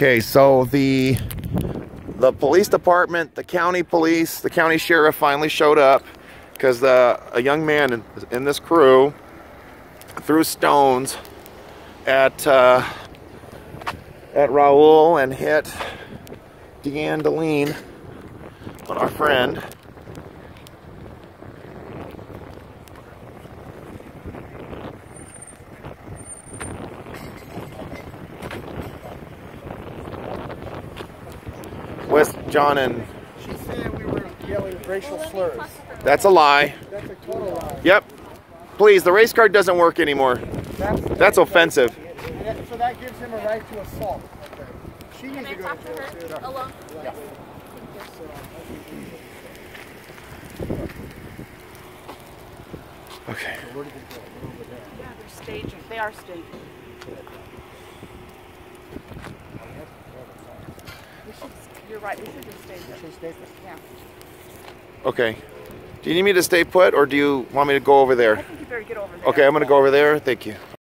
Okay, so the the police department, the county police, the county sheriff finally showed up because a young man in, in, this crew threw stones at uh, at Raul and hit Deanne Deline, our friend. With John and. She said we were yelling racial slurs. That's a lie. That's a total lie. Yep. Please, the race card doesn't work anymore. That's, that's offensive. That, so that gives him a right to assault. Okay. She needs to go to her alone? Yeah. Okay. Yeah, they're staging. They are staging. You're right. We should just stay there. Should stay there. Yeah. Okay. Do you need me to stay put, or do you want me to go over there? I think you better get over there. Okay, I'm going to go over there. Thank you.